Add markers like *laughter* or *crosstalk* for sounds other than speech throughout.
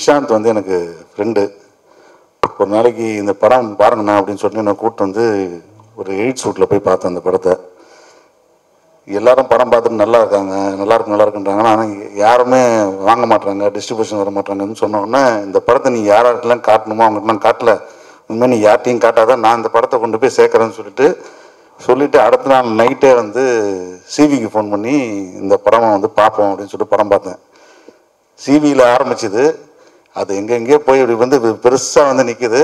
வந்து நிஷாந்த் வந்து எனக்கு ஃப்ரெண்டு ஒரு நாளைக்கு இந்த படம் பாருங்கண்ணா அப்படின்னு சொல்லி நான் கூப்பிட்டு வந்து ஒரு எயிட் ஷூட்டில் போய் பார்த்தேன் அந்த படத்தை. எல்லாரும் படம் பார்த்துட்டு நல்லா இருக்காங்க. நல்லா இருக்கு நல்லா இருக்குன்றாங்க. ஆனால் யாருமே வாங்க மாட்டாங்க டிஸ்ட்ரிபியூஷன் வர மாட்டாங்கன்னு சொன்ன இந்த படத்தை நீ யார்கிட்டலாம் காட்டணுமோ அவங்ககிட்டலாம் காட்டல. இனிமேல் நீ யார்ட்டையும் காட்டாத நான் இந்த படத்தை கொண்டு போய் சேர்க்குறேன்னு சொல்லிட்டு சொல்லிவிட்டு அடுத்த நாள் நைட்டே வந்து சிவிக்கு ஃபோன் பண்ணி இந்த படம் வந்து பார்ப்போம் அப்படின்னு சொல்லிட்டு படம் பார்த்தேன். சிவியில் ஆரம்பிச்சது அது எங்கெங்கேயோ போய் இப்படி வந்து பெருசாக வந்து நிற்குது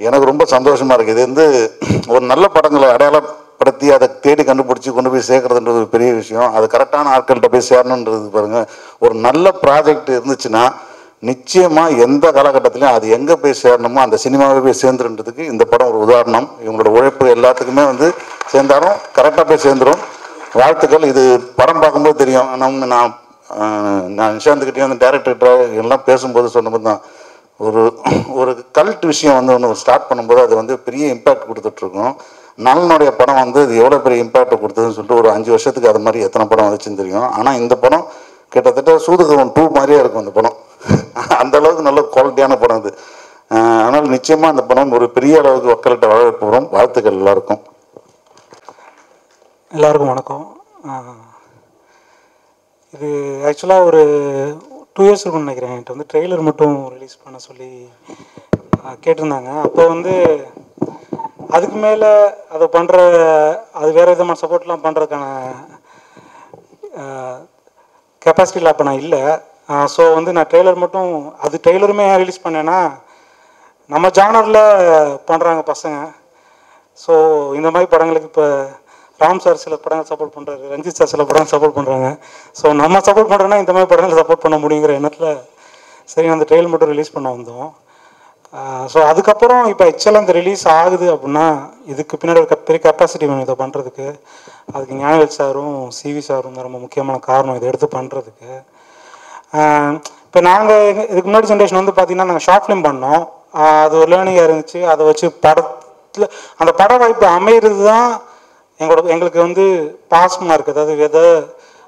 எனக்கு ரொம்ப சந்தோஷமாக இருக்குது இது வந்து *clears throat* ஒரு நல்ல படங்களை அடையாளப்படுத்தி அதை தேடி கண்டுபிடிச்சி கொண்டு போய் சேர்க்கறதுன்றது ஒரு பெரிய விஷயம். அது கரெக்டான ஆட்கள்கிட்ட போய் சேரணுன்றது பாருங்கள் ஒரு நல்ல ப்ராஜெக்ட் இருந்துச்சுன்னா நிச்சயமாக எந்த காலகட்டத்திலையும் அது எங்கே போய் சேரணுமோ அந்த சினிமாவே போய் சேர்ந்துருன்றதுக்கு இந்த படம் ஒரு உதாரணம். இவங்களோட உழைப்பு எல்லாத்துக்குமே வந்து சேர்ந்தாலும் கரெக்டாக போய் சேர்ந்துரும். வாழ்த்துக்கள். இது படம் பார்க்கும்போது தெரியும். நம்ம நான் நான் நிஷாந்துக்கிட்டே வந்து டேரக்டர்கிட்ட எல்லாம் பேசும்போது சொன்னபோது தான் ஒரு ஒரு கல்ட் விஷயம் வந்து ஒன்று ஸ்டார்ட் பண்ணும்போது அது வந்து பெரிய இம்பேக்ட் கொடுத்துட்ருக்கோம். நலனுடைய படம் வந்து இது எவ்வளோ பெரிய இம்பாக்ட் கொடுத்ததுன்னு சொல்லிட்டு ஒரு அஞ்சு வருஷத்துக்கு அது மாதிரி எத்தனை படம் வந்துச்சுன்னு தெரியும். ஆனால் இந்த படம் கிட்டத்தட்ட சூதுகவன் டூ மாதிரியே இருக்கும் அந்த படம். அந்த அளவுக்கு நல்ல குவாலிட்டியான படம் அது. ஆனால் நிச்சயமாக அந்த படம் ஒரு பெரிய அளவுக்கு மக்கள்கிட்ட வரவேற்பு வரும் வாழ்த்துக்கள் எல்லாருக்கும். எல்லாருக்கும் வணக்கம். இது ஆக்சுவலாக ஒரு டூ இயர்ஸ் இருக்கும்னு நினைக்கிறேன். என்கிட்ட வந்து ட்ரெய்லர் மட்டும் ரிலீஸ் பண்ண சொல்லி கேட்டிருந்தாங்க. அப்போ வந்து அதுக்கு மேலே அதை பண்ணுற அது வேறு விதமான சப்போர்ட்லாம் பண்ணுறதுக்கான கெப்பாசிட்டியில் அப்போ நான் இல்லை. ஸோ வந்து நான் ட்ரெய்லர் மட்டும் அது ட்ரெய்லருமே ஏன் ரிலீஸ் பண்ணேன்னா நம்ம ஜானரில் பண்ணுறாங்க பசங்க. ஸோ இந்த மாதிரி படங்களுக்கு இப்போ ராம் சார் சில படங்கள் சப்போர்ட் பண்ணுறாரு ரஞ்சித் சார் சில படங்கள் சப்போர்ட் பண்ணுறாங்க ஸோ நம்ம சப்போர்ட் பண்ணுறோன்னா இந்த மாதிரி படங்களை சப்போர்ட் பண்ண முடியுங்கிற எண்ணத்தில் சரி அந்த ட்ரெயில் மட்டும் ரிலீஸ் பண்ண வந்தோம். ஸோ அதுக்கப்புறம் இப்போ ஆக்சுவலாக அந்த ரிலீஸ் ஆகுது அப்படின்னா இதுக்கு பின்னாடி ஒரு பெரிய கெப்பாசிட்டி வேணும் இதை பண்ணுறதுக்கு அதுக்கு ஞானவேல் சாரும் சிவி சாரும் தான் ரொம்ப முக்கியமான காரணம் இதை எடுத்து பண்ணுறதுக்கு இப்போ நாங்கள் இதுக்கு முன்னாடி ஜென்ரேஷன் வந்து பார்த்தீங்கன்னா நாங்கள் ஷார்ட் ஃபிலிம் பண்ணோம். அது ஒரு லேர்னிங்காக இருந்துச்சு. அதை வச்சு படத்தில் அந்த பட வாய்ப்பு அமையிறது தான் எங்களோட எங்களுக்கு வந்து பாஸ் மார்க் அதாவது எதை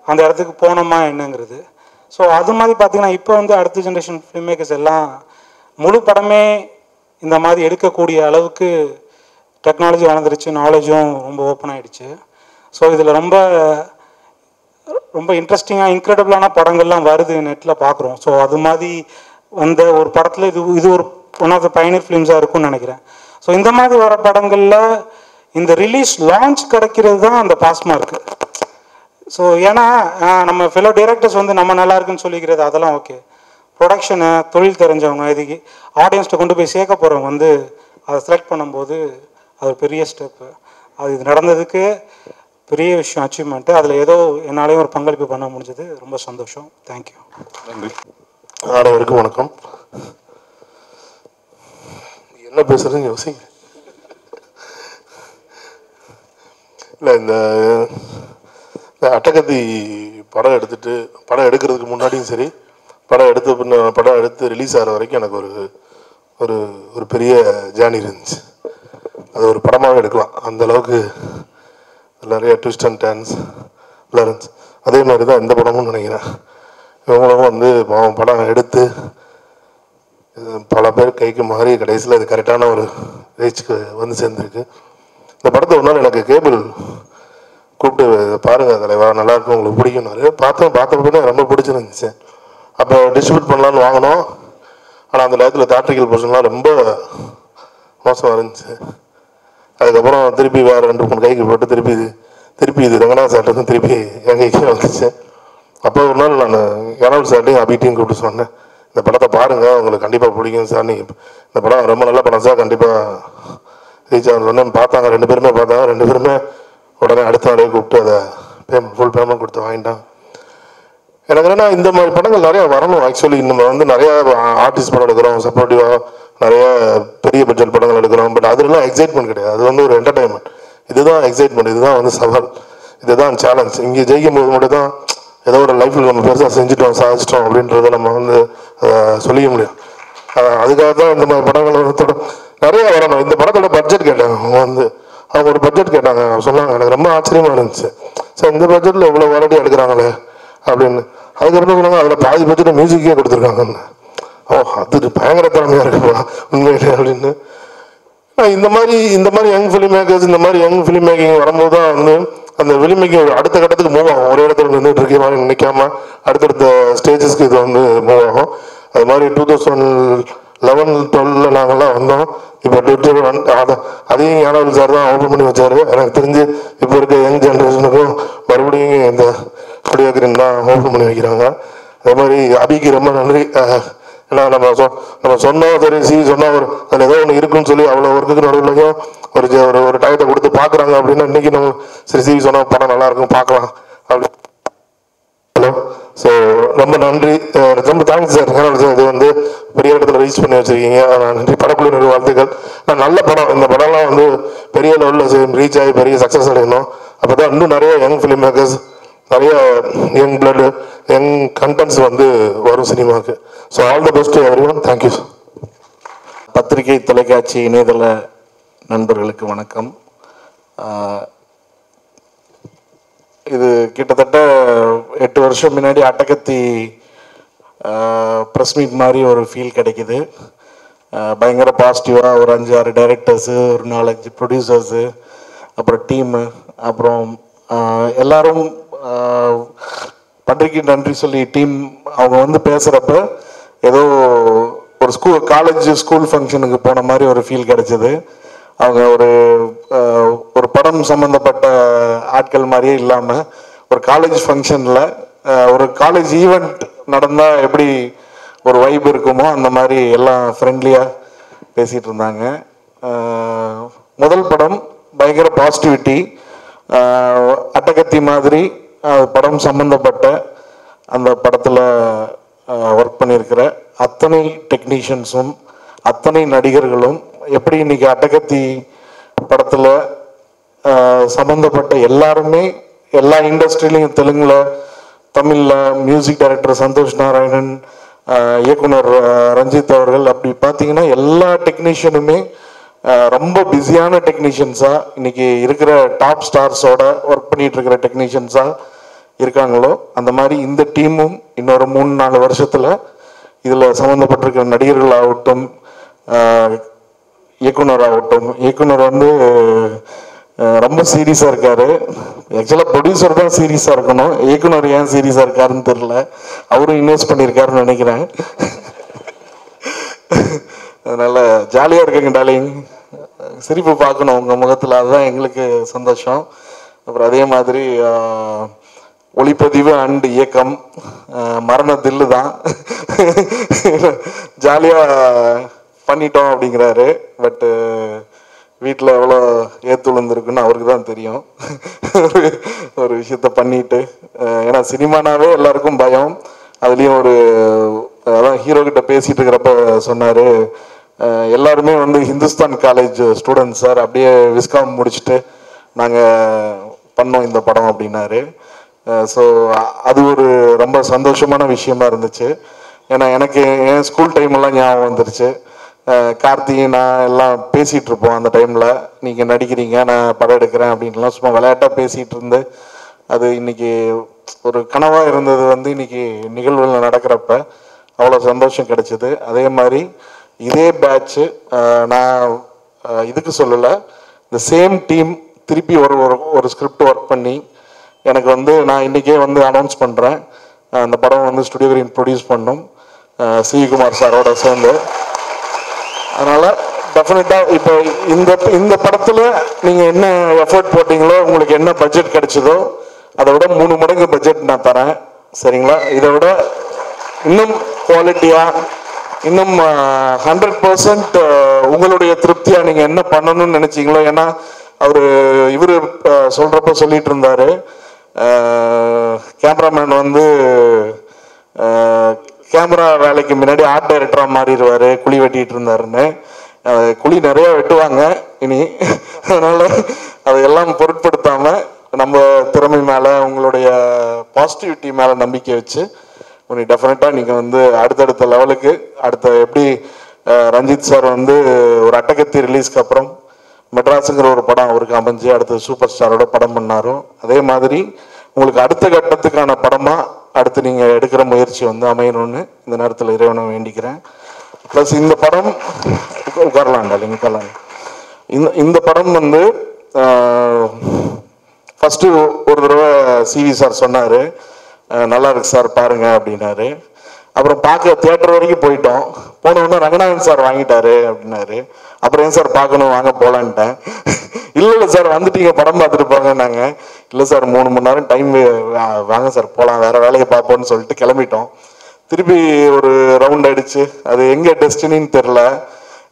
அந்த இடத்துக்கு போனோமா என்னங்கிறது. ஸோ அது மாதிரி பார்த்தீங்கன்னா இப்போ வந்து அடுத்த ஜென்ரேஷன் ஃபிலிம் மேக்கர்ஸ் எல்லாம் முழு படமே இந்த மாதிரி எடுக்கக்கூடிய அளவுக்கு டெக்னாலஜி வளர்ந்துருச்சு நாலேஜும் ரொம்ப ஓப்பன் ஆகிடுச்சு ஸோ இதில் ரொம்ப ரொம்ப இன்ட்ரெஸ்டிங்காக இன்க்ரெடிபிளான படங்கள்லாம் வருது நெட்டில் பார்க்குறோம். ஸோ அது மாதிரி வந்த ஒரு படத்தில் இது இது ஒரு ஒன் ஆஃப் த பயனியர் ஃபிலிம்ஸாக இருக்கும்னு நினைக்கிறேன். ஸோ இந்த மாதிரி வர படங்களில் இந்த ரிலீஸ் லான்ச் கிடைக்கிறது தான் அந்த பாஸ் மார்க் ஸோ ஏன்னா நம்ம ஃபெலோ டைரக்டர்ஸ் வந்து நம்ம நல்லா இருக்குன்னு சொல்லிக்கிறது அதெல்லாம் ஓகே ப்ரொடக்ஷனு தொழில் தெரிஞ்சவங்க இதுக்கு ஆடியன்ஸ்கிட்ட கொண்டு போய் சேர்க்க போகிறவங்க வந்து அதை செலக்ட் பண்ணும்போது அது ஒரு பெரிய ஸ்டெப்பு அது இது நடந்ததுக்கு பெரிய விஷயம் அச்சீவ்மெண்ட்டு அதில் ஏதோ என்னாலையும் ஒரு பங்களிப்பு பண்ண முடிஞ்சது. ரொம்ப சந்தோஷம். தேங்க்யூ நன்றி. அனைவருக்கும் வணக்கம். என்ன பேசுகிறதுன்னு யோசிங்க. இல்லை இந்த இந்த அட்டகத்தி படம் எடுத்துட்டு படம் எடுக்கிறதுக்கு முன்னாடியும் சரி படம் எடுத்த பின்ன படம் எடுத்து ரிலீஸ் ஆகிற வரைக்கும் எனக்கு ஒரு ஒரு ஒரு பெரிய ஜேர்னி இருந்துச்சு. அது ஒரு படமாக எடுக்கலாம். அந்த அளவுக்கு நிறைய ட்விஸ்ட் அண்ட் டேன்ஸ் இருந்துச்சு. அதே மாதிரி தான் இந்த படமும் நினைக்கிறேன். இவங்களும் வந்து படம் எடுத்து பல பேர் கைக்கு மாறி கடைசியில் அது கரெக்டான ஒரு ரீச்சுக்கு வந்து சேர்ந்துருக்கு. இந்த படத்தை ஒரு நாள் எனக்கு கேபிள் கூப்பிட்டு பாருங்கள் பாருங்க தலைவா நல்லா இருக்கும் உங்களுக்கு பிடிக்கும்னாரு. பார்த்தேன் பார்த்த பின்னே ரொம்ப பிடிச்சிருந்துச்சு. அப்போ டிஸ்ட்ரிபியூட் பண்ணலான்னு வாங்கினோம். ஆனால் அந்த நேரத்தில் தேட்ரிக்கல் போர்ஷன்லாம் ரொம்ப மோசமாக இருந்துச்சு. அதுக்கப்புறம் திருப்பி வேறு ரெண்டு மூணு கைக்கு போட்டு திருப்பி இது திருப்பி இது ரங்கநாத் சார்ட்டும் திருப்பி என் கைக்கே வந்துச்சு. அப்போ ஒரு நாள் நான் யாராவது சார்ட்டையும் அபிட்டையும் கூப்பிட்டு சொன்னேன். இந்த படத்தை பாருங்கள் உங்களுக்கு கண்டிப்பாக பிடிக்கும் சார். நீங்கள் இந்த படம் ரொம்ப நல்ல படம் சார். கண்டிப்பாக ரீச் ஆகும் சொன்னேன். பார்த்தாங்க ரெண்டு பேருமே பார்த்தாங்க. ரெண்டு பேருமே உடனே அடுத்த நாளே கூப்பிட்டு அதை பேமெண்ட் ஃபுல் பேமெண்ட் கொடுத்து வாங்கிட்டான். எனக்கு என்னன்னா இந்த மாதிரி படங்கள் நிறையா வரணும். ஆக்சுவலி நம்ம வந்து நிறையா ஆர்டிஸ்ட் படம் எடுக்கிறோம் சப்போர்ட்டிவாக நிறைய பெரிய பட்ஜெட் படங்கள் எடுக்கிறோம். பட் அதுலாம் எக்ஸைட்மெண்ட் கிடையாது. அது வந்து ஒரு என்டர்டைன்மெண்ட் இதுதான் எக்ஸைட்மெண்ட் இதுதான் வந்து சவால். இதுதான் சேலஞ்ச் இங்கே ஜெயிக்கும் போது மட்டும் தான் ஏதோ ஒரு லைஃப்பில் நம்ம பெருசாக செஞ்சுட்டோம் சாதிச்சிட்டோம் அப்படின்றத நம்ம வந்து சொல்லிக்க முடியும். அதுக்காக தான் இந்த மாதிரி படங்கள் வந்து நிறைய வரணும். இந்த படத்தோட பட்ஜெட் கேட்டேன். வந்து பட்ஜெட் கேட்டாங்க. அவங்க சொன்னாங்க எனக்கு ரொம்ப ஆச்சரியமா இருந்துச்சு. சார் இந்த பட்ஜெட்டில் இவ்வளோ வெரைட்டி எடுக்கிறாங்களே? அப்படின்னு. அதுக்கப்புறம் சொன்னாங்க அதில் பாதி பட்ஜெட் மியூசிக்கே கொடுத்துருக்காங்கன்னு. ஓ அது பயங்கர திறமையாக இருக்குப்பா உண்மையிலே அப்படின்னு. ஆஹ் இந்த மாதிரி இந்த மாதிரி யங் ஃபிலிம் மேக்கர்ஸ் இந்த மாதிரி யங் ஃபிலிம் மேக்கிங் வரும்போது தான் வந்து அந்த ஃபிலிம் மேக்கிங் அடுத்த கட்டத்துக்கு மூவ் ஆகும். ஒரே இடத்துல நின்றுட்டு இருக்கே மாதிரி நினைக்காம அடுத்தடுத்த ஸ்டேஜஸ்க்கு இது வந்து மூவ் ஆகும். அது மாதிரி டூ தௌசண்ட் லெவன் டுவெல்ல நாங்கள்லாம் வந்தோம். இப்போ ட்விட்டர் அதை அதையும் ஞானவல் சார் தான் ஓப்பன் பண்ணி வச்சாரு. எனக்கு தெரிஞ்சு இப்போ இருக்க யங் ஜென்ரேஷனுக்கும் மறுபடியும் இந்த ஆடியோ கிரீன் தான் ஓப்பன் பண்ணி வைக்கிறாங்க. அதே மாதிரி அபிக்கு ரொம்ப நன்றி. ஏன்னா நம்ம சொ நம்ம சொன்னோம் சரி சி சொன்னால் ஒரு அதில் ஏதோ ஒன்று இருக்குன்னு சொல்லி அவ்வளோ ஒர்க்குக்கு நடுவில்லையும் ஒரு ஒரு ஒரு டயத்தை கொடுத்து பார்க்குறாங்க அப்படின்னா இன்றைக்கி நம்ம சரி சி சொன்னால் படம் நல்லா இருக்கும் பார்க்கலாம். அப்படி. ஹலோ. ஸோ ரொம்ப நன்றி. ரொம்ப தேங்க்ஸ் சார் சார் இது வந்து பெரிய இடத்துல ரீச் பண்ணி வச்சிருக்கீங்க. நன்றி. படக்குழு வாழ்த்துக்கள் நான் நல்ல படம். இந்த படம்லாம் வந்து பெரிய லெவலில் ரீச் ஆகி பெரிய சக்ஸஸ் அடையணும். அப்போ தான் இன்னும் நிறைய யங் ஃபிலிம் மேக்கர்ஸ் நிறைய யங் பிளட் யங் கண்டென்ட்ஸ் வந்து வரும் சினிமாவுக்கு. So all the best every one thank you sir பத்திரிகை தொலைக்காட்சி இணையதள நண்பர்களுக்கு வணக்கம். இது கிட்டத்தட்ட எட்டு வருஷம் முன்னாடி அட்டகத்தி ப்ரெஸ் மீட் மாதிரி ஒரு ஃபீல் கிடைக்குது. பயங்கர பாசிட்டிவாக ஒரு அஞ்சு ஆறு டைரக்டர்ஸு ஒரு நாலஞ்சு ப்ரொடியூசர்ஸு அப்புறம் டீமு அப்புறம் எல்லாரும் பன்றிக்கு நன்றி சொல்லி டீம் அவங்க வந்து பேசுகிறப்ப ஏதோ ஒரு ஸ்கூல் காலேஜ் ஸ்கூல் ஃபங்க்ஷனுக்கு போன மாதிரி ஒரு ஃபீல் கிடச்சிது. அவங்க ஒரு ஒரு படம் சம்மந்தப்பட்ட ஆட்கள் மாதிரியே இல்லாமல் ஒரு காலேஜ் ஃபங்க்ஷனில் ஒரு காலேஜ் ஈவெண்ட் நடந்தால் எப்படி ஒரு வைப் இருக்குமோ அந்த மாதிரி எல்லாம் ஃப்ரெண்ட்லியாக பேசிகிட்டு இருந்தாங்க. முதல் படம் பயங்கர பாசிட்டிவிட்டி அட்டகத்தி மாதிரி படம் சம்மந்தப்பட்ட அந்த படத்தில் ஒர்க் பண்ணியிருக்கிற அத்தனை டெக்னீஷியன்ஸும் அத்தனை நடிகர்களும் எப்படி இன்னைக்கு அட்டகத்தி படத்தில் சம்மந்தப்பட்ட எல்லாருமே எல்லா இண்டஸ்ட்ரியிலையும் தெலுங்குல தமிழில் மியூசிக் டைரக்டர் சந்தோஷ் நாராயணன் இயக்குனர் ரஞ்சித் அவர்கள் அப்படி பார்த்தீங்கன்னா எல்லா டெக்னீஷியனுமே ரொம்ப பிஸியான டெக்னீஷியன்ஸாக இன்னைக்கு இருக்கிற டாப் ஸ்டார்ஸோட ஒர்க் பண்ணிட்டு இருக்கிற டெக்னீஷியன்ஸாக இருக்காங்களோ அந்த மாதிரி இந்த டீமும் இன்னொரு மூணு நாலு வருஷத்துல இதுல சம்மந்தப்பட்டிருக்கிற நடிகர்கள் ஆகட்டும் ஆஹ் இயக்குனர் ஆகட்டும் இயக்குனர் வந்து ரொம்ப சீரியஸாக இருக்காரு. ஆக்சுவலாக ப்ரொடியூசர் தான் சீரியஸாக இருக்கணும். இயக்குனர் ஏன் சீரியஸாக இருக்காருன்னு தெரில அவரும் இன்வெஸ்ட் பண்ணியிருக்காருன்னு நினைக்கிறேன். அதனால் ஜாலியாக இருக்குங்க டாலிங் சிரிப்பு பார்க்கணும் உங்கள் முகத்தில். அதுதான் எங்களுக்கு சந்தோஷம். அப்புறம் அதே மாதிரி ஒளிப்பதிவு அண்ட் இயக்கம் மரண தில்லு தான் *laughs* ஜாலியாக பண்ணிட்டோம் அப்படிங்கிறாரு. பட்டு uh, வீட்டில் எவ்வளோ ஏத்துழுந்துருக்குன்னு அவருக்கு தான் தெரியும். ஒரு- விஷயத்த பண்ணிட்டு ஏன்னா சினிமானாவே எல்லாருக்கும் பயம். அதுலேயும் ஒரு அதான் ஹீரோ கிட்ட பேசிட்டு இருக்கிறப்ப சொன்னார் எல்லாருமே வந்து ஹிந்துஸ்தான் காலேஜ் ஸ்டூடெண்ட் சார் அப்படியே விஸ்காம் முடிச்சுட்டு நாங்கள் பண்ணோம் இந்த படம் அப்படின்னாரு. ஸோ அது ஒரு ரொம்ப சந்தோஷமான விஷயமா இருந்துச்சு. ஏன்னா எனக்கு என் ஸ்கூல் டைம் எல்லாம் ஞாபகம் வந்துருச்சு. கார்த்திகை நான் எல்லாம் பேசிகிட்டு இருப்போம் அந்த டைமில் நீங்கள் நடிக்கிறீங்க நான் படம் எடுக்கிறேன் அப்படின்லாம் சும்மா விளையாட்டாக பேசிகிட்டு இருந்து அது இன்னைக்கு ஒரு கனவாக இருந்தது வந்து இன்னைக்கு நிகழ்வுகள் நடக்கிறப்ப அவ்வளோ சந்தோஷம் கிடைச்சிது. அதே மாதிரி இதே பேட்ச்சு நான் இதுக்கு சொல்லலை இந்த சேம் டீம் திருப்பி ஒரு ஒரு ஒரு ஸ்கிரிப்ட் ஒர்க் பண்ணி எனக்கு வந்து நான் இன்னைக்கே வந்து அனௌன்ஸ் பண்ணுறேன் அந்த படம் வந்து ஸ்டுடியோ கிரீன் ப்ரொடியூஸ் பண்ணும். சிவிகுமார் சாரோட சேர்ந்து. அதனால டெஃபினட்டா இப்போ இந்த இந்த படத்துல நீங்க என்ன எஃபர்ட் போட்டீங்களோ உங்களுக்கு என்ன பட்ஜெட் கிடைச்சதோ அதை விட மூணு மடங்கு பட்ஜெட் நான் தரேன். சரிங்களா? இதை விட இன்னும் குவாலிட்டியா இன்னும் ஹண்ட்ரட் பர்சன்ட் உங்களுடைய திருப்தியா நீங்க என்ன பண்ணணும்னு நினைச்சீங்களோ ஏன்னா அவரு இவரு அஹ், சொல்றப்ப சொல்லிட்டு இருந்தாரு. கேமராமேன் வந்து கேமரா வேலைக்கு முன்னாடி ஆர்ட் டைரக்டரா மாறிடுவாரு குழி வெட்டிட்டு இருந்தாருன்னு. குழி நிறைய வெட்டுவாங்க இனி. அதனால அதையெல்லாம் பொருட்படுத்தாம நம்ம திறமை மேல உங்களுடைய பாசிட்டிவிட்டி மேல நம்பிக்கை வச்சு உனி டெஃபினட்டாக நீங்கள் வந்து அடுத்தடுத்த லெவலுக்கு அடுத்த எப்படி ரஞ்சித் சார் வந்து ஒரு அட்டகத்தி ரிலீஸ்க்கு அப்புறம் மெட்ராஸுங்கிற ஒரு படம் அவருக்கு அமைஞ்சு அடுத்து சூப்பர் ஸ்டாரோட படம் பண்ணாரோ. அதே மாதிரி உங்களுக்கு அடுத்த கட்டத்துக்கான படமாக அடுத்து நீங்கள் எடுக்கிற முயற்சி வந்து அமையணும்னு இந்த நேரத்தில் இறைவனை வேண்டிக்கிறேன். ப்ளஸ் இந்த படம் உட்கா- நீங்கள் உட்காரலாம் இந்த இந்த படம் வந்து ஃபஸ்ட்டு ஒரு தடவை சிவி சார் சொன்னார். நல்லா இருக்கு சார் பாருங்கள் அப்படின்னாரு. அப்புறம் பார்க்க தியேட்டர் வரைக்கும் போயிட்டோம். போனோடனே ரங்கநாதன் சார் வாங்கிட்டாரு அப்படின்னாரு. அப்புறம் ஏன் சார் பார்க்கணும் வாங்க போகலான்ட்டேன் இல்லை இல்லை சார் வந்துட்டீங்க படம் பார்த்துட்டு போங்கன்னாங்க. இல்லை சார் மூணு மணி நேரம் டைம் வாங்க சார் போகலாம் வேற வேலையை பார்ப்போம்னு சொல்லிட்டு கிளம்பிட்டோம். திருப்பி ஒரு ரவுண்ட் அடிச்சு அது எங்கே டெஸ்டினின்னு தெரில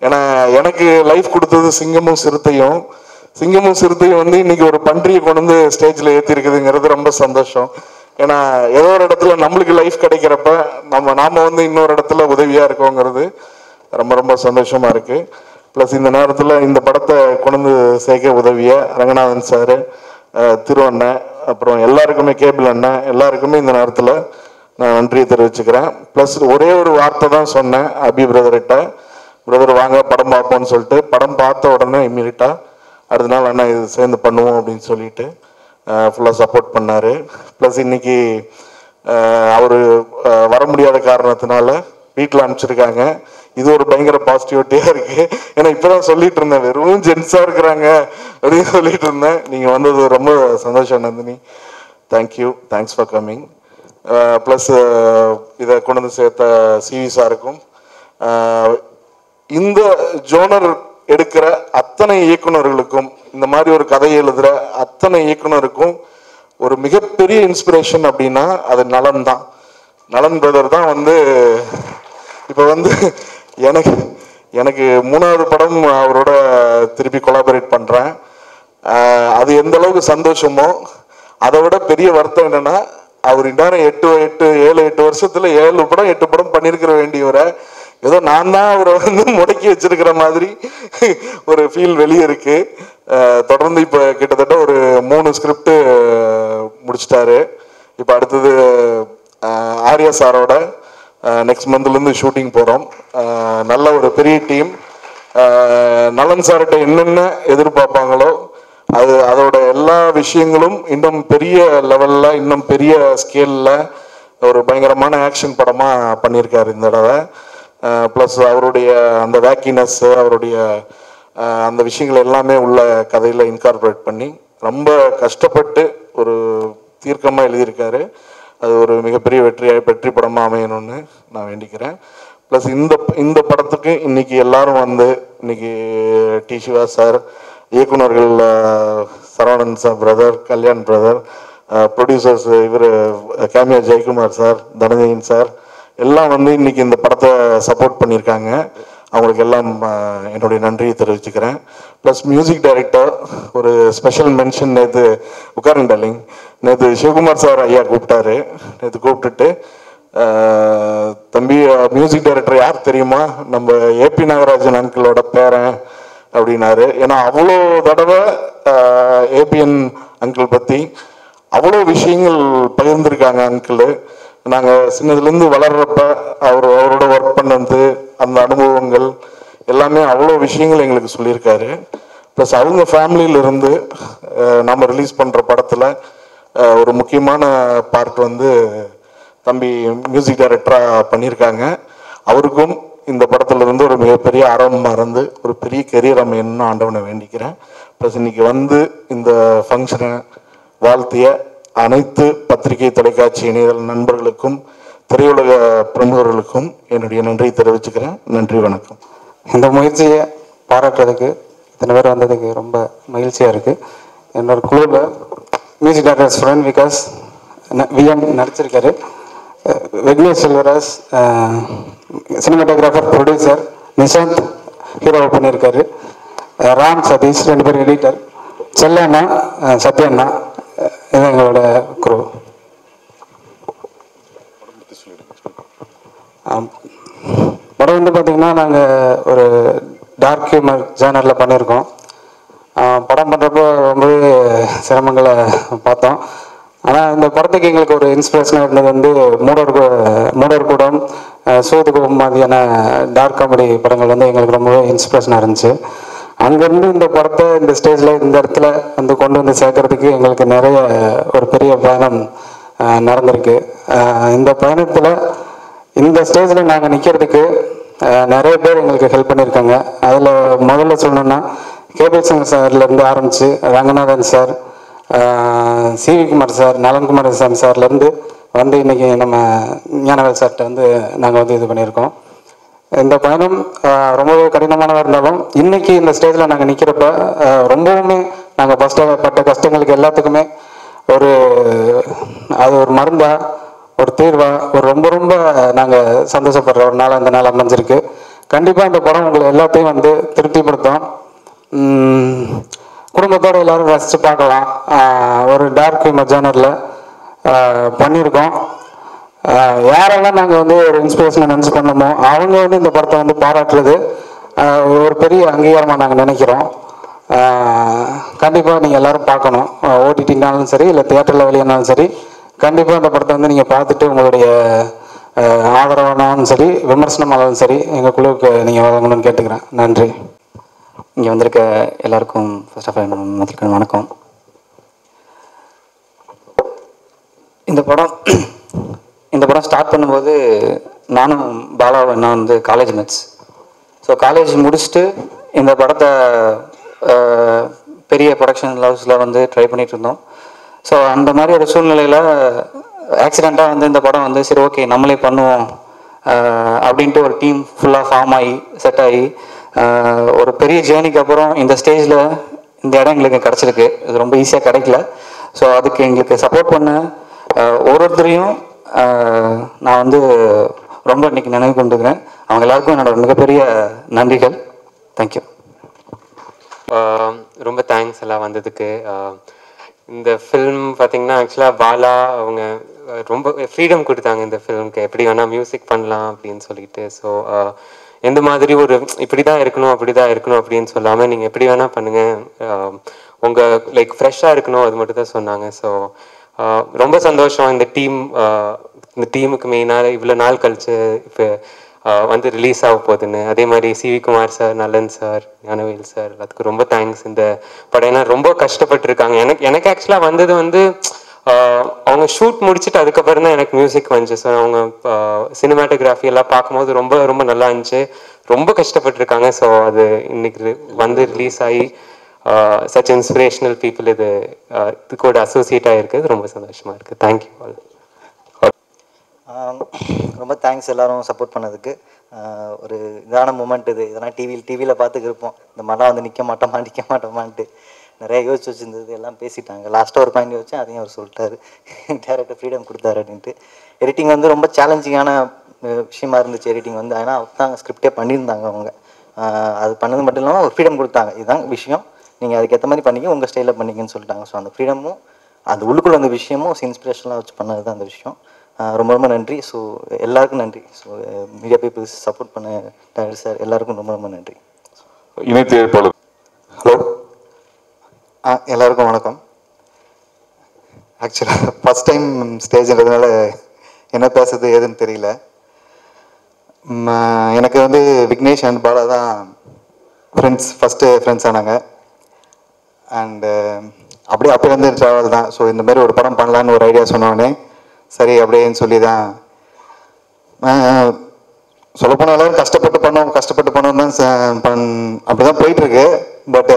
ஏன்னா எனக்கு லைஃப் கொடுத்தது சிங்கமும் சிறுத்தையும். சிங்கமும் சிறுத்தையும் வந்து இன்னைக்கு ஒரு பன்றியை கொண்டு வந்து ஸ்டேஜில் ஏற்றி இருக்குதுங்கிறது ரொம்ப சந்தோஷம். ஏன்னா ஏதோ ஒரு இடத்துல நம்மளுக்கு லைஃப் கிடைக்கிறப்ப நம்ம நாம வந்து இன்னொரு இடத்துல உதவியா இருக்கோங்கிறது ரொம்ப ரொம்ப சந்தோஷமா இருக்கு. ப்ளஸ் இந்த நேரத்தில் இந்த படத்தை கொண்டு வந்து சேர்க்க உதவிய ரங்கநாதன் சார் திரு அண்ணன் அப்புறம் எல்லாருக்குமே கேபிள் அண்ணன் எல்லாருக்குமே இந்த நேரத்தில் நான் நன்றியை தெரிவிச்சுக்கிறேன். ப்ளஸ் ஒரே ஒரு வார்த்தை தான் சொன்னேன் அபி பிரதர்கிட்ட. பிரதர் வாங்க படம் பார்ப்போம்னு சொல்லிட்டு படம் பார்த்த உடனே இம்மீடியட்டாக அடுத்த நாள் அண்ணா இது சேர்ந்து பண்ணுவோம் அப்படின்னு சொல்லிட்டு ஃபுல்லாக சப்போர்ட் பண்ணார். ப்ளஸ் இன்னைக்கு அவர் வர முடியாத காரணத்தினால வீட்டில் அனுப்பிச்சிருக்காங்க. இது ஒரு பயங்கர பாசிட்டிவிட்டியாக இருக்குது ஏன்னா இப்போதான் சொல்லிட்டு இருந்தேன் வெறும் ஜென்ஸாக இருக்கிறாங்க அப்படின்னு சொல்லிட்டு இருந்தேன். நீங்கள் வந்தது ரொம்ப சந்தோஷம் Nandini. Thank you thanks for coming plus இதை கொண்டு வந்து சேர்த்த சிவி சாருக்கும் இந்த ஜோனர் எடுக்கிற அத்தனை இயக்குனர்களுக்கும் இந்த மாதிரி ஒரு கதை எழுதுகிற அத்தனை இயக்குனருக்கும் ஒரு மிகப்பெரிய இன்ஸ்பிரேஷன் அப்படின்னா அது நலன் தான். நலன் பிரதர் தான் வந்து இப்போ வந்து எனக்கு எனக்கு மூணாவது படம் அவரோட திருப்பி கொலாபரேட் பண்ணுறேன் அது எந்த அளவுக்கு சந்தோஷமோ அதை விட பெரிய வருத்தம் என்னென்னா அவர் இந்நேரம் எட்டு எட்டு ஏழு எட்டு வருஷத்தில் ஏழு படம் எட்டு படம் பண்ணியிருக்கிற வேண்டியவரை ஏதோ நான் தான் அவரை வந்து முடக்கி வச்சிருக்கிற மாதிரி ஒரு ஃபீல் வெளியே இருக்கு. தொடர்ந்து இப்போ கிட்டத்தட்ட ஒரு மூணு ஸ்கிரிப்ட் முடிச்சிட்டாரு. இப்போ அடுத்தது ஆர்யா சாரோட நெக்ஸ்ட் மந்த்லேருந்து ஷூட்டிங் போகிறோம் நல்ல ஒரு பெரிய டீம் நலன் சார்கிட்ட என்னென்ன எதிர்பார்ப்பாங்களோ அது அதோட எல்லா விஷயங்களும் இன்னும் பெரிய லெவலில் இன்னும் பெரிய ஸ்கேலில் ஒரு பயங்கரமான ஆக்ஷன் படமாக பண்ணியிருக்காரு இந்த தடவை. ப்ளஸ் அவருடைய அந்த வேக்கினஸ் அவருடைய அந்த விஷயங்கள் எல்லாமே உள்ள கதையில் இன்கார்பரேட் பண்ணி ரொம்ப கஷ்டப்பட்டு ஒரு தீர்க்கமாக எழுதியிருக்காரு. அது ஒரு மிகப்பெரிய வெற்றியாக வெற்றி படமாக அமையணும்னு நான் வேண்டிக்கிறேன். ப்ளஸ் இந்த இந்த படத்துக்கு இன்னைக்கு எல்லாரும் வந்து இன்னைக்கு டி சிவா சார் இயக்குனர்கள் Saravanan sir brother Kalyan brother producers இவர் கேமியா ஜெயக்குமார் சார் தனஞ்சயன் சார் எல்லாம் வந்து இன்னைக்கு இந்த படத்தை சப்போர்ட் பண்ணியிருக்காங்க. அவங்களுக்கு எல்லாம் என்னுடைய நன்றியை தெரிவிச்சுக்கிறேன். ப்ளஸ் மியூசிக் டைரக்டர் ஒரு ஸ்பெஷல் மென்ஷன் நேற்று உட்காருங்க டார்லிங் நேற்று சிவகுமார் சார் ஐயா கூப்பிட்டாரு. நேற்று கூப்பிட்டுட்டு தம்பி மியூசிக் டைரக்டர் யார் தெரியுமா? நம்ம ஏபி நாகராஜன் அங்கிளோட பேரன் அப்படின்னாரு. ஏன்னா அவ்வளோ தடவை ஏபிஎன் அங்கிள் பற்றி அவ்வளோ விஷயங்கள் பகிர்ந்திருக்காங்க அங்கிள் நாங்கள் சின்னதுலேருந்து வளர்றப்ப அவர் அவரோட ஒர்க் பண்ணது அந்த அனுபவங்கள் எல்லாமே அவ்வளோ விஷயங்கள் எங்களுக்கு சொல்லியிருக்காரு. ப்ளஸ் அவங்க ஃபேமிலியிலிருந்து நம்ம ரிலீஸ் பண்ணுற படத்தில் ஒரு முக்கியமான பார்ட் வந்து தம்பி மியூசிக் டைரக்டராக பண்ணியிருக்காங்க. அவருக்கும் இந்த படத்துல இருந்து ஒரு மிகப்பெரிய ஆரம்பமாக மறந்து ஒரு பெரிய கெரியர் அமையணும்னு ஆண்டவனை வேண்டிக்கிறேன். ப்ளஸ் இன்னைக்கு வந்து இந்த ஃபங்க்ஷனை வாழ்த்திய அனைத்து பத்திரிகை தொலைக்காட்சி இணையதள நண்பர்களுக்கும் திரையுலக பிரமுகர்களுக்கும் என்னுடைய நன்றியை தெரிவிச்சுக்கிறேன். நன்றி வணக்கம். இந்த முயற்சியை பாராட்டுறதுக்கு இத்தனை பேர் வந்ததுக்கு ரொம்ப மகிழ்ச்சியாக இருக்குது என்னோட குழுவில் music director student Vikas VM நடிச்சிருக்காரு. விக்னேஷ் செல்வராஜ் சினிமாட்டோகிராஃபர் ப்ரொடியூசர் நிஷாந்த் ஹீரோவை பண்ணியிருக்காரு ராம் சதீஷ் ரெண்டு பேர் எடிட்டர் செல்லண்ணா சத்யண்ணா இது எங்களோட குரு படம் வந்து பார்த்திங்கன்னா நாங்கள் ஒரு டார்க் ஹியூமர் ஜேனரில் பண்ணியிருக்கோம் படம் பண்ணுறப்போ ரொம்பவே சிரமங்களை பார்த்தோம். ஆனால் இந்த படத்துக்கு எங்களுக்கு ஒரு இன்ஸ்பிரேஷனாக இருந்தது வந்து மூடர் கூ- மூடர் கூடம் அஹ், மாதிரியான டார்க் காமெடி படங்கள் வந்து எங்களுக்கு ரொம்பவே இன்ஸ்பிரேஷனாக இருந்துச்சு. அங்கேருந்து இந்த படத்தை இந்த ஸ்டேஜில் இந்த இடத்துல வந்து கொண்டு வந்து சேர்க்கறதுக்கு எங்களுக்கு நிறைய ஒரு பெரிய பயணம் நடந்திருக்கு. இந்த பயணத்தில் இந்த ஸ்டேஜில் நாங்கள் நிற்கிறதுக்கு நிறைய பேர் எங்களுக்கு ஹெல்ப் பண்ணியிருக்காங்க. அதில் முதல்ல சொல்லணும்னா கேபிள் சிங் சார்லேருந்து ஆரம்பித்து ரங்கநாதன் சார் சிவிகுமார் சார் நலன்குமாரசாமி சார்லேருந்து வந்து இன்னைக்கு நம்ம ஞானவேல் சார்கிட்ட வந்து நாங்கள் வந்து இது பண்ணியிருக்கோம். இந்த பயணம் ரொம்பவே கடினமானதாக இருந்தாலும் இன்னைக்கு இந்த ஸ்டேஜில் நாங்கள் நிற்கிறப்ப ரொம்பவுமே நாங்கள் பஸ்டப்பட்ட கஷ்டங்களுக்கு எல்லாத்துக்குமே ஒரு அது ஒரு மருந்தா ஒரு தீர்வா ஒரு ரொம்ப ரொம்ப நாங்கள் சந்தோஷப்படுற ஒரு நாள் அந்த நாள் அமைஞ்சிருக்கு. கண்டிப்பாக இந்த படம் உங்களை எல்லாத்தையும் வந்து திருப்திப்படுத்தும். குடும்பத்தோடு எல்லோரும் ரசித்து பார்க்கலாம். ஒரு டார்க் மஜானரில் பண்ணியிருக்கோம். யாரெல்லாம் நாங்கள் வந்து ஒரு இன்ஸ்பிரேஷனை நினச்சி பண்ணமோ அவங்க வந்து இந்த படத்தை வந்து பாராட்டுறது ஒரு பெரிய அங்கீகாரமாக நாங்கள் நினைக்கிறோம். கண்டிப்பாக நீங்கள் எல்லோரும் பார்க்கணும். ஓடிடினாலும் சரி இல்லை தியேட்டரில் வெளியானாலும் சரி கண்டிப்பாக இந்த படத்தை வந்து நீங்கள் பார்த்துட்டு உங்களுடைய ஆதரவானாலும் சரி விமர்சனமானாலும் சரி எங்கள் குழுவுக்கு நீங்கள் வழங்கணும்னு கேட்டுக்கிறேன். நன்றி. இங்கே வந்திருக்க எல்லாருக்கும் ஃபர்ஸ்ட் ஆஃப் ஆல் முதல்ல வணக்கம். இந்த படம் இந்த படம் ஸ்டார்ட் பண்ணும்போது நானும் பாலாவும் என்ன வந்து காலேஜ் மேட்ஸ் ஸோ காலேஜ் முடிச்சுட்டு இந்த படத்தை பெரிய ப்ரொடக்ஷன் ஹவுஸில் வந்து ட்ரை பண்ணிட்டு இருந்தோம். ஸோ அந்த மாதிரி ஒரு சூழ்நிலையில் ஆக்சிடெண்ட்டாக வந்து இந்த படம் வந்து சரி ஓகே நம்மளே பண்ணுவோம் அப்படின்ட்டு ஒரு டீம் ஃபுல்லாக ஃபார்ம் ஆகி செட் ஆகி ஒரு பெரிய ஜேர்னிக்கு அப்புறம் இந்த ஸ்டேஜில் இந்த இடம் எங்களுக்கு கிடச்சிருக்கு. இது ரொம்ப ஈஸியாக கிடைக்கல. ஸோ அதுக்கு எங்களுக்கு சப்போர்ட் பண்ண ஒவ்வொருத்தரையும் ஒரு ஒருத்தரையும் நான் வந்து ரொம்ப இன்னைக்கு நினைவு கொண்டுக்கிறேன். அவங்க எல்லாருக்கும் என்னோட மிகப்பெரிய நன்றிகள். தேங்க்யூ ரொம்ப தேங்க்ஸ் எல்லாம் வந்ததுக்கு. இந்த ஃபில்ம் பார்த்தீங்கன்னா ஆக்சுவலாக பாலா அவங்க ரொம்ப ஃப்ரீடம் கொடுத்தாங்க இந்த ஃபிலிம்க்கு எப்படி வேணால் மியூசிக் பண்ணலாம் அப்படின்னு சொல்லிட்டு. ஸோ எந்த மாதிரி ஒரு இப்படி தான் இருக்கணும் அப்படி தான் இருக்கணும் அப்படின்னு சொல்லாமல் நீங்கள் எப்படி வேணால் பண்ணுங்கள் உங்கள் லைக் ஃப்ரெஷ்ஷாக இருக்கணும் அது மட்டும் தான் சொன்னாங்க. ஸோ ரொம்ப சந்தோஷம். இந்த டீம் இந்த டீமுக்கு மெயினாக இவ்வளோ நாள் கழிச்சு இப்போ வந்து ரிலீஸ் ஆக போகுதுன்னு. அதே மாதிரி CV Kumar sir Nalan sir Gnanavel sir எல்லாத்துக்கும் ரொம்ப தேங்க்ஸ் இந்த படம் ஏன்னா ரொம்ப கஷ்டப்பட்டிருக்காங்க. எனக்கு எனக்கு ஆக்சுவலாக வந்தது வந்து அவங்க ஷூட் முடிச்சுட்டு அதுக்கப்புறம் தான் எனக்கு மியூசிக் வந்துச்சு. ஸோ அவங்க சினிமாட்டோகிராஃபி எல்லாம் பார்க்கும்போது ரொம்ப ரொம்ப நல்லா இருந்துச்சு. ரொம்ப கஷ்டப்பட்டிருக்காங்க. ஸோ அது இன்னைக்கு வந்து ரிலீஸ் ஆகி சச் இன்ஸ்பிரேஷனல் பீப்புள் இது இது கூட அசோசியேட் ஆகிருக்கிறது ரொம்ப சந்தோஷமாக இருக்குது தேங்க்யூ ஆல் ரொம்ப தேங்க்ஸ் எல்லாரும் சப்போர்ட் பண்ணதுக்கு. ஒரு இதான மூமெண்ட் இது. இதெல்லாம் டிவியில் டிவியில் பார்த்துக்கு இருப்போம். இந்த மாதிரிலாம் வந்து நிற்க மாட்டோமா நிற்க மாட்டோமான்ட்டு. நிறைய யோசிச்சு வச்சுருந்தது. எல்லாம் பேசிட்டாங்க. லாஸ்ட்டாக ஒரு பாயிண்ட் வச்சேன் அதையும் அவர் சொல்லிட்டாரு. டேரக்டர் ஃப்ரீடம் கொடுத்தாரு அப்படின்ட்டு. எடிட்டிங் வந்து ரொம்ப சேலஞ்சிங்கான விஷயமா இருந்துச்சு எடிட்டிங் வந்து. ஏன்னா தான் ஸ்கிரிப்டே பண்ணியிருந்தாங்க அவங்க. அது பண்ணது மட்டும் இல்லாமல் ஒரு ஃப்ரீடம் கொடுத்தாங்க. இதுதான் விஷயம். நீங்கள் அதுக்கேற்ற மாதிரி பண்ணிக்க உங்கள் ஸ்டைலில் பண்ணிக்கன்னு சொல்லிட்டாங்க. ஸோ அந்த ஃப்ரீடமும் அந்த உள்ளுக்குள்ள அந்த விஷயமும் இன்ஸ்பிரேஷனாக வச்சு பண்ணது தான் அந்த விஷயம். ரொம்ப ரொம்ப நன்றி. ஸோ எல்லாருக்கும் நன்றி. ஸோ மீடியா பீப்புள்ஸ் சப்போர்ட் பண்ண டைரக்டர் சார் எல்லாருக்கும் ரொம்ப ரொம்ப நன்றி. இணைத்து ஏற்பாளர் ஹலோ ஆ எல்லாருக்கும் வணக்கம். ஆக்சுவலாக ஃபஸ்ட் டைம் ஸ்டேஜ்ன்றதுனால என்ன பேசுறது ஏதுன்னு தெரியல. எனக்கு வந்து விக்னேஷ் அண்ட் பாலா தான் ஃப்ரெண்ட்ஸ் ஃபஸ்ட்டு ஃப்ரெண்ட்ஸ் ஆனாங்க. அண்டு uh, அப்படியே அப்போ வந்து ட்ராவல் தான் ஸோ இந்த மாதிரி ஒரு படம் பண்ணலான்னு ஒரு ஐடியா சொன்னோடனே சரி அப்படியேன்னு சொல்லி தான் சொல்லப்போனால் எல்லாரும் கஷ்டப்பட்டு பண்ணோம் கஷ்டப்பட்டு பண்ணோம் தான் ச- பண் அப்படி தான் போயிட்டுருக்கு பட்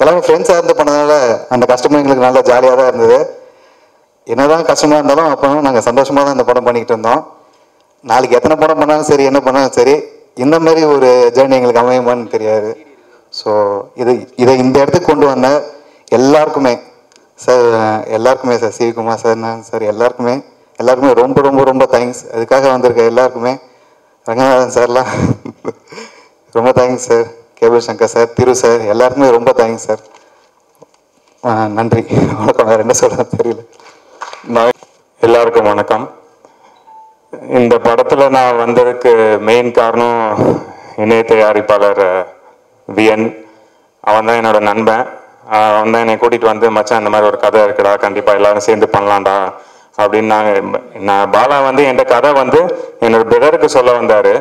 எல்லாமே ஃப்ரெண்ட்ஸாக இருந்து பண்ணதால அந்த கஷ்டமும் எங்களுக்கு நல்லா ஜாலியாக தான் இருந்தது. என்னதான் கஷ்டமாக இருந்தாலும் அப்போ நாங்கள் சந்தோஷமாக தான் இந்த படம் பண்ணிக்கிட்டு இருந்தோம். நாளைக்கு எத்தனை படம் பண்ணாலும் சரி என்ன பண்ணாலும் சரி இந்த மாதிரி ஒரு ஜேர்னி எங்களுக்கு அமையுமான்னு தெரியாது. ஸோ இது இதை இந்த இடத்துக்கு கொண்டு வந்த எல்லாருக்குமே சார் எல்லாருக்குமே சார் சிவிகுமார் சார் நான் சார் எல்லாருக்குமே எல்லாருக்குமே ரொம்ப ரொம்ப ரொம்ப தேங்க்ஸ் அதுக்காக வந்திருக்க எல்லாருக்குமே ரங்கநாதன் சார்லாம் ரொம்ப thanks sir. Cable Sankar sir Thiru sir எல்லாருக்குமே ரொம்ப தேங்க்ஸ் சார். நன்றி. வணக்கம். வேறு என்ன சொல்கிறது தெரியல. நான் எல்லாருக்கும் வணக்கம். இந்த படத்தில் நான் வந்ததுக்கு மெயின் காரணம் இணைய தயாரிப்பாளர் விஎன் அவன் தான் என்னோட நண்பன். அவன் தான் என்னை கூட்டிட்டு வந்து மச்சான் இந்த மாதிரி ஒரு கதை இருக்குடா கண்டிப்பாக எல்லாரும் சேர்ந்து பண்ணலாம்டா அப்படின்னு நான் நான் பாலா வந்து என்கிட்ட கதை வந்து என்னோட பிரதருக்கு சொல்ல வந்தாரு.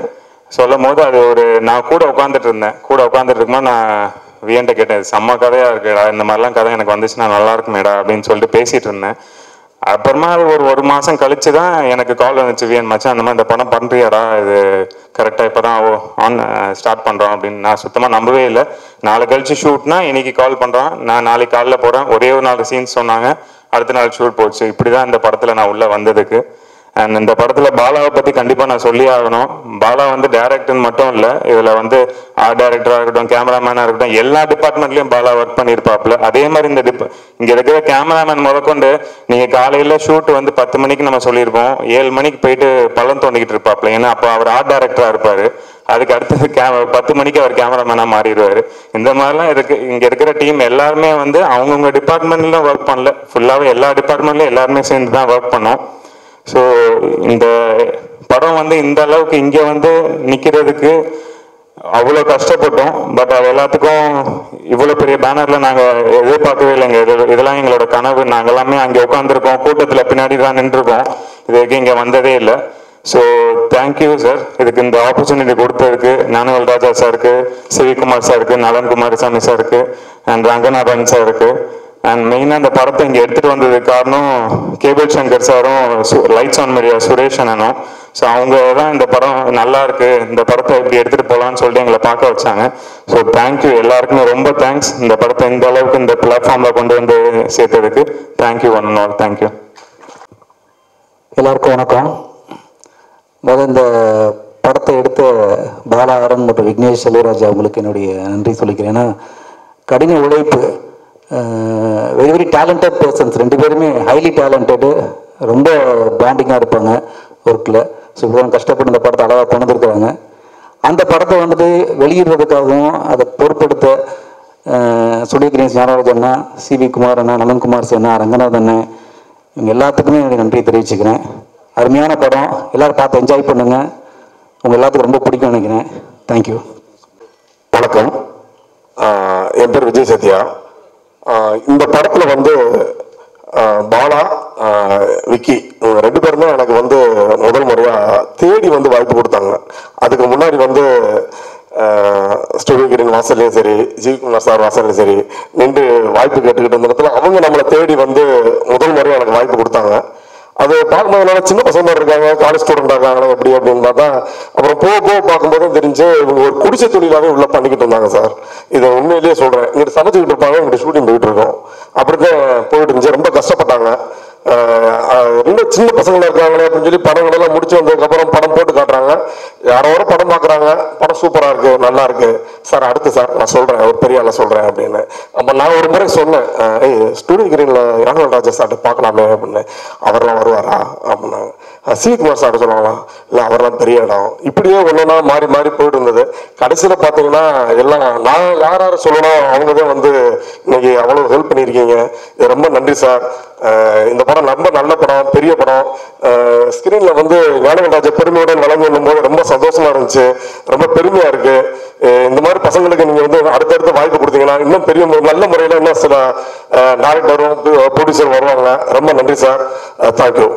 சொல்லும் போது அது ஒரு நான் கூட உட்காந்துட்டு இருந்தேன். கூட உட்காந்துட்டு இருக்கும்போது நான் வியன்ட்ட கேட்டேன் செம்ம கதையாக இருக்குடா இந்த மாதிரிலாம் கதை எனக்கு வந்துச்சுன்னா நல்லா இருக்குமேடா அப்படின்னு சொல்லிட்டு பேசிட்டு இருந்தேன். அப்புறமா ஒரு ஒரு மாதம் கழிச்சு தான் எனக்கு கால் வந்துச்சு வியன் மச்சான் அந்த மாதிரி இந்த படம் பண்ணுறியாடா இது கரெக்டாக இப்போ தான் ஆன் ஸ்டார்ட் பண்ணுறோம் அப்படின்னு நான் சுத்தமாக நம்பவே இல்லை. நாளை கழிச்சு ஷூட்னா இன்னைக்கு கால் பண்ணுறான் நான் நாளைக்கு காலைல போகிறேன் ஒரே ஒரு நாலு சீன்ஸ் சொன்னாங்க. அடுத்த நாள் ஷூட் போச்சு. இப்படி தான் இந்த படத்தில் நான் உள்ளே வந்ததுக்கு. அண்ட் இந்த படத்தில் பாலாவை பற்றி கண்டிப்பாக நான் சொல்லி ஆகணும். பாலா வந்து டேரக்டர் மட்டும் இல்லை இதில் வந்து ஆர்ட் டேரக்டராக இருக்கட்டும் கேமராமேனாக இருக்கட்டும் எல்லா டிபார்ட்மெண்ட்லையும் பாலா ஒர்க் பண்ணியிருப்பாப்புல. அதே மாதிரி இந்த டிப் இங்கே இருக்கிற கேமராமேன் முதற்கொண்டு நீங்கள் காலையில் ஷூட் வந்து பத்து மணிக்கு நம்ம சொல்லியிருப்போம். ஏழு மணிக்கு போயிட்டு பள்ளம் தோண்டிக்கிட்டு இருப்பாப்புல. ஏன்னா அப்போ அவர் ஆர்ட் டேரக்டராக இருப்பார். அதுக்கு அடுத்தது கே பத்து மணிக்கு அவர் கேமராமேனாக மாறிடுவார். இந்த மாதிரிலாம் இருக்கு. இங்கே இருக்கிற டீம் எல்லாருமே வந்து அவங்கவுங்க டிபார்ட்மெண்ட்லாம் ஒர்க் பண்ணல. ஃபுல்லாகவே எல்லா டிபார்ட்மெண்ட்லையும் எல்லாருமே சேர்ந்து தான் ஒர்க் பண்ணோம். ஸோ இந்த படம் வந்து இந்த அளவுக்கு இங்கே வந்து நிற்கிறதுக்கு அவ்வளோ கஷ்டப்பட்டோம். பட் அது எல்லாத்துக்கும் இவ்வளோ பெரிய பேனரில் நாங்கள் எதிர்பார்க்கவே இல்லைங்க. இது இதெல்லாம் எங்களோட கனவு. நாங்கள் எல்லாமே அங்கே உட்காந்துருக்கோம் கூட்டத்தில் பின்னாடி தான் நின்றுருக்கோம். இது வரைக்கும் இங்கே வந்ததே இல்லை. ஸோ தேங்க்யூ சார் இதுக்கு இந்த ஆப்பர்ச்சுனிட்டி கொடுத்ததுக்கு நானுவல் ராஜா சாருக்கு சிவிகுமார் சாருக்கு நலன்குமார் சாமி சாருக்கு அண்ட் ரங்கநாதன் சாருக்கு அண்ட் மெயினாக இந்த படத்தை இங்கே எடுத்துகிட்டு வந்ததுக்கு காரணம் கேபிள் சங்கர் சாரும் லைட்ஸ் ஆன் மீடியா சுரேஷ் அண்ணனும். ஸோ அவங்க தான் இந்த படம் நல்லா இருக்கு இந்த படத்தை இப்படி எடுத்துகிட்டு போகலான்னு சொல்லிட்டு எங்களை பார்க்க வச்சாங்க. ஸோ தேங்க்யூ எல்லாருக்குமே ரொம்ப தேங்க்ஸ் இந்த படத்தை இந்த அளவுக்கு இந்த பிளாட்ஃபார்மில் கொண்டு வந்து சேர்த்ததுக்கு thank you one and all thank you எல்லாருக்கும் வணக்கம். முதல் இந்த படத்தை எடுத்த பாலாரன் மற்றும் விக்னேஷ் செல்வராஜ் அவங்களுக்கு என்னுடைய நன்றி சொல்லிக்கிறேன். ஏன்னா கடின உழைப்பு வெரி வெரி டேலண்டட் பர்சன்ஸ் ரெண்டு பேருமே ஹைலி டேலண்டடு ரொம்ப பாண்டிங்காக இருப்பாங்க ஒர்க்கில் ஸோ இவ்வளோ கஷ்டப்பட்டு இந்த படத்தை அழகாக கொண்டு அந்த படத்தை வந்துட்டு வெளியிடுறதுக்காகவும் அதை பொருட்படுத்த அஹ், சுடி கணேஷ் ஞானராஜ் அண்ணா சிவி குமார் அண்ணா நலன்குமார் அண்ணா ரங்கநாத் அண்ணன் இவங்க எல்லாத்துக்குமே என்னுடைய நன்றியை தெரிவிச்சுக்கிறேன். அருமையான படம். எல்லோரும் பார்த்து என்ஜாய் பண்ணுங்கள் உங்கள் எல்லாத்துக்கும் ரொம்ப பிடிக்கும் நினைக்கிறேன். தேங்க்யூ வணக்கம். என் பேர் விஜய் சத்யா. இந்த படத்துல வந்து பாலா விக்கி இவங்க ரெண்டு பேருமே எனக்கு வந்து முதல் முறையா தேடி வந்து வாய்ப்பு கொடுத்தாங்க. அதுக்கு முன்னாடி வந்து ஸ்டூடியோ கிரீன் வாசல்லையும் சரி ஜிவிகுமார் சார் வாசல்லையும் சரி நின்று வாய்ப்பு கேட்டுக்கிட்டு இருந்த இடத்துல அவங்க நம்மளை தேடி வந்து முதல் முறையாக எனக்கு வாய்ப்பு கொடுத்தாங்க. அது பார்க்கும்போது சின்ன பசங்க மாதிரி இருக்காங்க காலேஜ் ஸ்டூடெண்ட் இருக்காங்க எப்படி அப்படின்னு பார்த்தா அப்புறம் போக போக பார்க்கும்போது தெரிஞ்சு இவங்க ஒரு குடிசை தொழிலாகவே உள்ள பண்ணிக்கிட்டு இருந்தாங்க சார். இதை உண்மையிலேயே சொல்றேன். இங்கிட்டு சமைச்சுக்கிட்டு இருப்பாங்க இங்கிட்டு ஷூட்டிங் போயிட்டு இருக்கோம். அப்படிதான் போயிட்டு இருந்துச்சு. ரொம்ப கஷ்டப்பட்டாங்க. ரொம்ப சின்ன பசங்களா இருக்காங்களே அப்படின்னு சொல்லி படங்கள் எல்லாம் முடிச்சு வந்ததுக்கப்புறம் படம் போட்டு காட்டுறாங்க. யாரோ படம் பார்க்குறாங்க. படம் சூப்பராக இருக்கு நல்லா இருக்கு. சார் அடுத்து சார் நான் சொல்கிறேன் ஒரு பெரிய ஆளை சொல்கிறேன் அப்படின்னு. அப்போ நான் ஒரு முறை சொன்னேன் ஆஹ் ஏய் ஸ்டூடியோ கிரீனில் ராகவன் ராஜா சார்ட்டு பார்க்கலாமே அப்படின்னு. அவர்லாம் வருவாரா? அப்படின்னாங்க. சிவகுமார் சார் சொல்லுவாங்களா? இல்லை அவர்லாம் பெரிய இடம். இப்படியே ஒன்றுனா மாறி மாறி போயிட்டு இருந்தது. கடைசியில் பார்த்தீங்கன்னா எல்லாம் நான் யார் யார் சொல்லணும் அவங்க தான் வந்து இன்னைக்கு அவ்வளோ ஹெல்ப் பண்ணியிருக்கீங்க. ரொம்ப நன்றி சார். இந்த படம் ரொம்ப நல்ல படம் பெரிய படம். ஸ்கிரீன்ல வந்து ஞானவன் பெருமையுடன் வழங்கும் போது ரொம்ப சந்தோஷமா இருந்துச்சு. ரொம்ப பெருமையா இருக்கு. இந்த மாதிரி பசங்களுக்கு நீங்க வந்து அடுத்தடுத்த வாய்ப்பு கொடுத்தீங்கன்னா இன்னும் பெரிய நல்ல முறையில் இன்னும் சில டேரக்டரும் ப்ரொடியூசர் வருவாங்க. ரொம்ப நன்றி சார். தேங்க்யூ